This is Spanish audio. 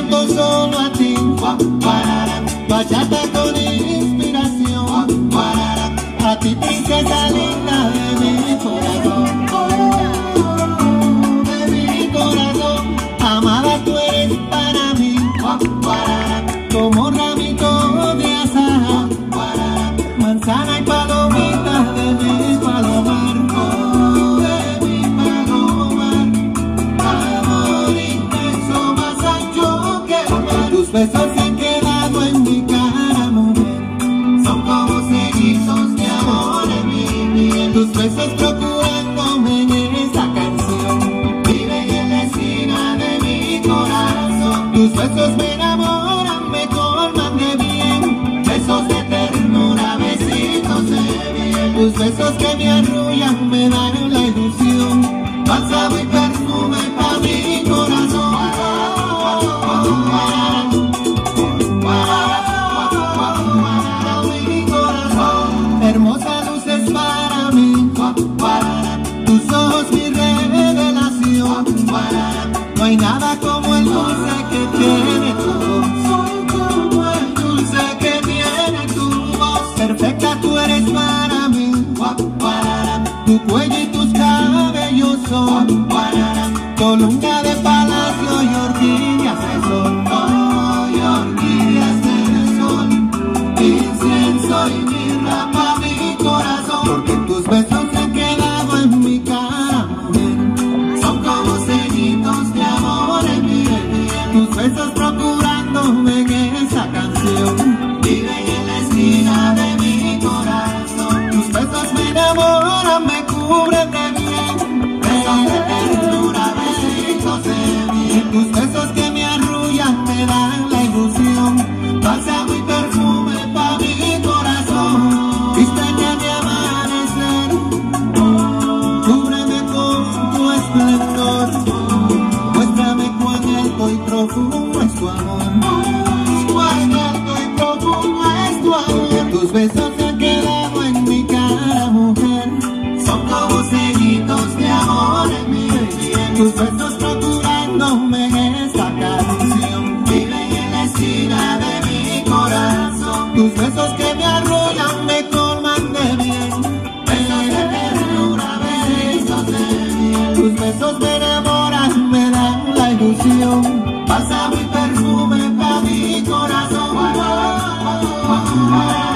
canto solo a ti. Bachata con Tus besos se han quedado en mi cara, mujer. Son como sellizos de amor en mi piel. Tus besos procurándome en esta canción. Viven en la esquina de mi corazón. Tus besos me enamoran, me colman de bien. Besos de ternura, besitos de bien. Tus besos que me arrullan, me dan la ilusión. Bálsamo y hay nada como el dulce que tiene tu voz. Como el dulce que tiene tu voz. Perfecta tú eres para mí. Tu cuello y tus cabellos son columna de palacio y orquídeas de sol. Alto y profundo es tu amor. Cuán alto y profundo es tu amor. Tus besos se han quedado en mi cara, mujer. Son como sellitos de amor en mi piel. Tus besos procurándome en esta canción. Viven en la esquina de mi corazón. Tus besos que me arrullan me colman de bien. Besos de ternura, besos de miel. Tus besos me Para